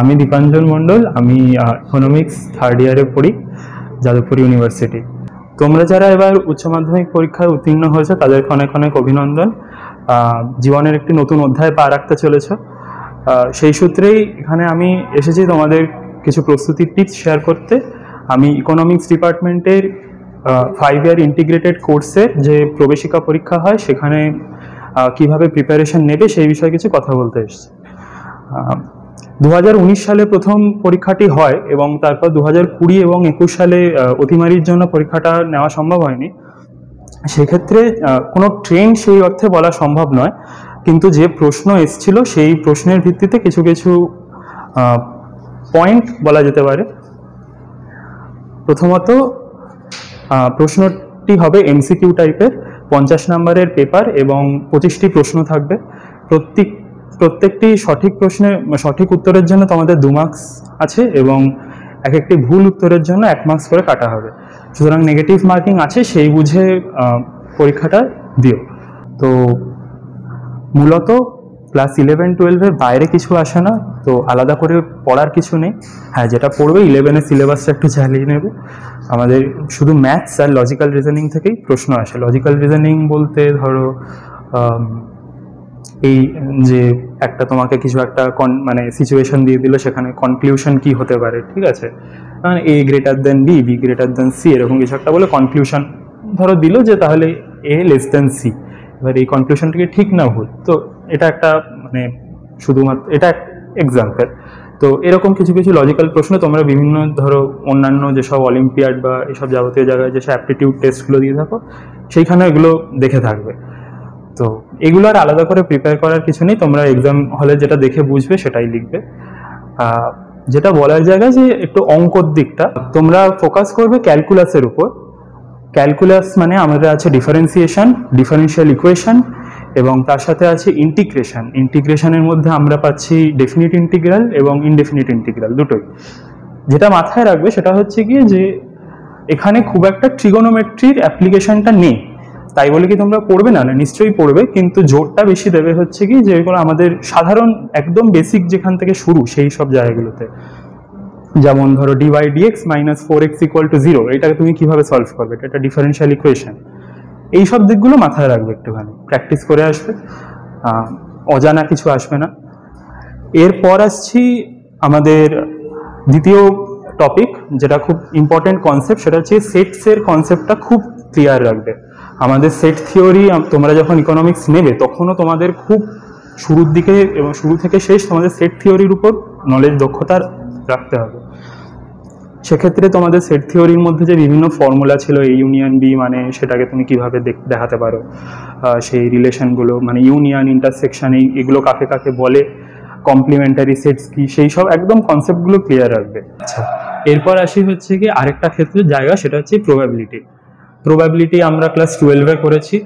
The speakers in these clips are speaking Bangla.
আমি দীপাঞ্জন মণ্ডল, আমি ইকোনমিক্স থার্ড ইয়ারে পড়ি, যাদবপুর ইউনিভার্সিটি তোমরা যারা এবার উচ্চ মাধ্যমিক পরীক্ষায় উত্তীর্ণ হয়েছে, তাদেরকে অনেক অনেক অভিনন্দন। জীবনের একটি নতুন অধ্যায় পা রাখতে চলেছ। সেই সূত্রেই এখানে আমি এসেছি তোমাদের কিছু প্রস্তুতির টিপস শেয়ার করতে। আমি ইকোনমিক্স ডিপার্টমেন্টের ফাইভ ইয়ার ইন্টিগ্রেটেড কোর্সের যে প্রবেশিকা পরীক্ষা হয়, সেখানে কীভাবে প্রিপারেশন নেবে সেই বিষয়ে কিছু কথা বলতে এসেছি। দু হাজার উনিশ সালে প্রথম পরীক্ষাটি হয় এবং তারপর দু কুড়ি এবং একুশ সালে অতিমারির জন্য পরীক্ষাটা নেওয়া সম্ভব হয়নি। সেক্ষেত্রে কোনো ট্রেন্ড সেই অর্থে বলা সম্ভব নয়। কিন্তু যে প্রশ্ন এসছিল সেই প্রশ্নের ভিত্তিতে কিছু কিছু পয়েন্ট বলা যেতে পারে। প্রথমত প্রশ্নটি হবে এমসিকিউ টাইপের পঞ্চাশ নম্বরের পেপার এবং পঁচিশটি প্রশ্ন থাকবে। প্রত্যেক প্রত্যেকটি সঠিক প্রশ্নের সঠিক উত্তরের জন্য তোমাদের দু মার্কস আছে এবং এক একটি ভুল উত্তরের জন্য এক মার্কস করে কাটা হবে। সুতরাং নেগেটিভ মার্কিং আছে, সেই বুঝে পরীক্ষাটা দিও। তো মূলত ক্লাস ইলেভেন টুয়েলভের বাইরে কিছু আসে না, তো আলাদা করে পড়ার কিছু নেই। হ্যাঁ যেটা পড়বে ইলেভেনের সিলেবাসটা একটু চালিয়ে নেবে। আমাদের শুধু ম্যাথস আর লজিক্যাল রিজনিং থেকেই প্রশ্ন আসে। লজিক্যাল রিজনিং বলতে ধরো এই যে একটা তোমাকে কিছু একটা কন- মানে সিচুয়েশন দিয়ে দিল, সেখানে কনক্লিউশন কি হতে পারে, ঠিক আছে? মানে A greater than B B greater than C এরকম কিছু একটা বলে কনক্লিউশন ধরো দিল যে তাহলে এ লেস দেন সি এবার এই কনক্লুশনটাকে ঠিক না ভুল? তো এটা একটা মানে শুধুমাত্র, এটা এক্সাম্পল তো এরকম কিছু কিছু লজিক্যাল প্রশ্ন তোমরা বিভিন্ন ধরো অন্যান্য যেসব অলিম্পিয়াড বা এসব যাবতীয় জায়গায় যেসব অ্যাপটিটিউড টেস্টগুলো দিয়ে থাকো, সেইখানে এগুলো দেখে থাকবে। তো এগুলো আর আলাদা করে প্রিপেয়ার করার কিছু নেই, তোমরা এক্সাম হলে যেটা দেখে বুঝবে সেটাই লিখবে। যেটা বলার জায়গা যে একটু অঙ্কর দিকটা, তোমরা ফোকাস করবে ক্যালকুলাসের উপর। ক্যালকুলাস মানে আমাদের আছে ডিফারেন্সিয়েশন ডিফারেন্সিয়াল ইকুয়েশন এবং তার সাথে আছে ইন্টিগ্রেশন ইন্টিগ্রেশনের মধ্যে আমরা পাচ্ছি ডেফিনিট ইন্টিগ্রাল এবং ইনডেফিনিট ইন্টিগ্রাল দুটোই। যেটা মাথায় রাখবে সেটা হচ্ছে গিয়ে যে এখানে খুব একটা ট্রিগোনোমেট্রির অ্যাপ্লিকেশনটা নেই। তাই বলে কি তোমরা পড়বে না? না, নিশ্চয়ই পড়বে, কিন্তু জোরটা বেশি দেবে হচ্ছে কি যে এগুলো আমাদের সাধারণ, একদম বেসিক যেখান থেকে শুরু, সেই সব জায়গাগুলোতে। যেমন ধরো d y d x minus four x equal to zero এটাকে তুমি কীভাবে সলভ করবে? এটা একটা ডিফারেন্সিয়াল ইকুয়েশন এই সব দিকগুলো মাথায় রাখবে একটুখানি প্র্যাকটিস করে আসবে। অজানা কিছু আসবে না। এরপর আসছি আমাদের দ্বিতীয় টপিক যেটা খুব ইম্পর্টেন্ট কনসেপ্ট সেটা হচ্ছে সেটসের কনসেপ্টটা খুব ক্লিয়ার রাখবে। আমাদের সেট থিওরি তোমরা যখন ইকোনমিক্স নেবে, তখনও তোমাদের খুব শুরুর দিকে এবং শুরু থেকে শেষ তোমাদের সেট থিওরির উপর নলেজ দক্ষতা রাখতে হবে। সেক্ষেত্রে তোমাদের সেট থিওরির মধ্যে যে বিভিন্ন ফর্মুলা ছিল, এই ইউনিয়ন বি মানে সেটাকে তুমি কীভাবে দেখাতে পারো সেই রিলেশনগুলো মানে ইউনিয়ন ইন্টারসেকশন এই, এগুলো কাকে কাকে বলে কমপ্লিমেন্টারি সেটস কি, সেই সব একদম কনসেপ্টগুলো ক্লিয়ার রাখবে। আচ্ছা এরপর আসি হচ্ছে কি আরেকটা ক্ষেত্রে জায়গা, সেটা হচ্ছে প্রবাবিলিটি প্রবাবিলিটি আমরা ক্লাস টুয়েলভে করেছি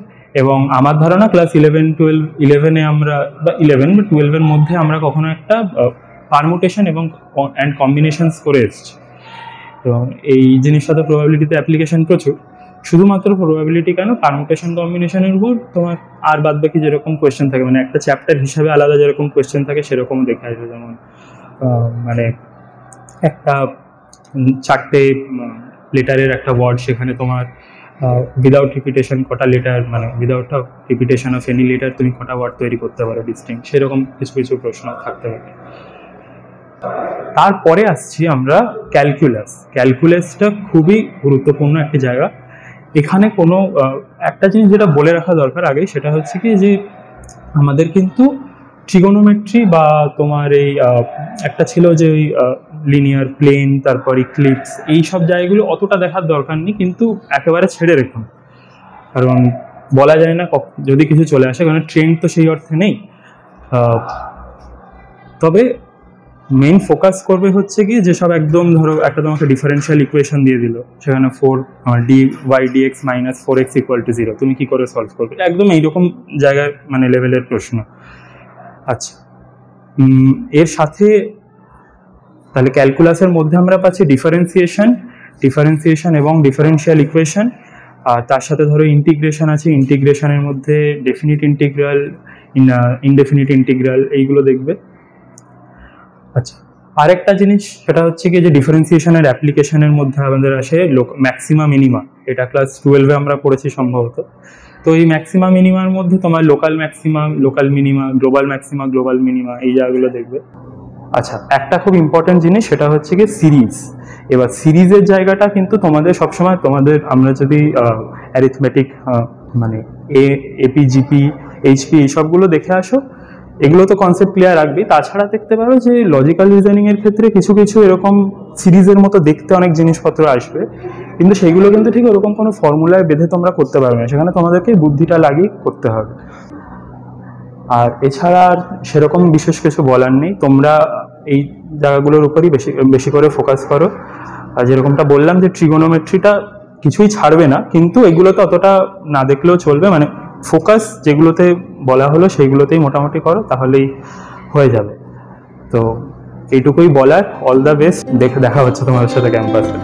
এবং আমার ধারণা ক্লাস ইলেভেন টুয়েলভ ইলেভেনে আমরা, বা ইলেভেন বা টুয়েলভের মধ্যে আমরা কখনো একটা পারমুটেশন এবং অ্যান্ড কম্বিনেশনস করে এসেছি। তো এই জিনিসটা তো প্রবাবিলিটিতে অ্যাপ্লিকেশন প্রচুর। শুধুমাত্র প্রবাবিলিটি কেন? পারমুটেশন কম্বিনেশনের উপর তোমার আর বাদ বাকি যেরকম কোয়েশ্চেন থাকে মানে একটা চ্যাপ্টার হিসাবে আলাদা যেরকম কোয়েশ্চেন থাকে সেরকম দেখে আসবে। যেমন মানে একটা চারটে লেটারের একটা ওয়ার্ড সেখানে তোমার উইদাউট রিপিটেশন কটা লেটার মানে without repetition of any letter তুমি কটা ওয়ার্ড তৈরি করতে পারো ডিস্টিং সেরকম কিছু কিছু প্রশ্ন থাকতে পারে। তারপরে আসছি আমরা ক্যালকুলাস ক্যালকুলাসটা খুবই গুরুত্বপূর্ণ একটা জায়গা। এখানে কোনো একটা জিনিস যেটা বলে রাখা দরকার আগে সেটা হচ্ছে কি যে আমাদের কিন্তু ট্রিগোনোমেট্রি বা তোমার এই একটা ছিল যে ওই লিনিয়ার প্লেন তারপর ইক্লিপস এই সব জায়গাগুলো অতটা দেখার দরকার নেই, কিন্তু একেবারে ছেড়ে রেখুন কারণ বলা যায় না যদি কিছু চলে আসে, কারণ ট্রেন্ড তো সেই অর্থে নেই। তবে মেইন ফোকাস করবে হচ্ছে কি যেসব একদম ধরো, একটা তোমাকে ডিফারেন্সিয়াল ইকুয়েশন দিয়ে দিল। সেখানে four d y d x minus four x equal to zero তুমি কি করে সলভ করবে? একদম এইরকম জায়গায় মানে লেভেলের প্রশ্ন। আচ্ছা। এর সাথে তাহলে ক্যালকুলাসের মধ্যে আমরা পাচ্ছি ডিফারেন্সিয়েশন ডিফারেন্সিয়েশন এবং ডিফারেন্সিয়াল ইকুয়েশন আর তার সাথে ধরো ইন্টিগ্রেশন আছে ইন্টিগ্রেশনের মধ্যে ডেফিনিট ইন্টিগ্রাল ইনডেফিনিট ইন্টিগ্রাল এইগুলো দেখবে। আচ্ছা আরেকটা জিনিস সেটা হচ্ছে কি যে ডিফারেন্সিয়েশনের অ্যাপ্লিকেশনের মধ্যে আমাদের আসে লোক ম্যাক্সিমা মিনিমা এটা ক্লাস টুয়েলভে আমরা পড়েছি সম্ভবত। তো এই ম্যাক্সিমা মিনিমার মধ্যে তোমার local maxima local minima global maxima global minima এই জায়গাগুলো দেখবে। আচ্ছা একটা খুব ইম্পর্টেন্ট জিনিস সেটা হচ্ছে কি সিরিজ এবার সিরিজের জায়গাটা কিন্তু তোমাদের সবসময় তোমাদের আমরা যদি অ্যারিথমেটিক মানে এ এপি জিপি এইচপি এইসবগুলো দেখে আসো, এগুলো তো কনসেপ্ট ক্লিয়ার রাখবি তাছাড়া দেখতে পারো যে লজিক্যাল রিজনিং এর ক্ষেত্রে কিছু কিছু এরকম সিরিজের মতো দেখতে অনেক জিনিসপত্র আসবে। কিন্তু সেগুলো কিন্তু ঠিক ওরকম কোনো ফর্মুলায় বেঁধে তোমরা করতে পারবে না। সেখানে তোমাদেরকে বুদ্ধিটা লাগিয়ে করতে হবে। আর এছাড়া আর সেরকম বিশেষ কিছু বলার নেই। তোমরা এই জায়গাগুলোর উপরই বেশি বেশি করে ফোকাস করো। আর যেরকমটা বললাম যে ট্রিগোনোমেট্রিটা কিছুই ছাড়বে না, কিন্তু এগুলোতে অতটা না দেখলেও চলবে। মানে ফোকাস যেগুলোতে বলা হলো সেইগুলোতেই মোটামুটি করো, তাহলেই হয়ে যাবে। তো এইটুকুই বলার। অল দ্য বেস্ট দেখে, দেখা হচ্ছে তোমাদের সাথে ক্যাম্পাসে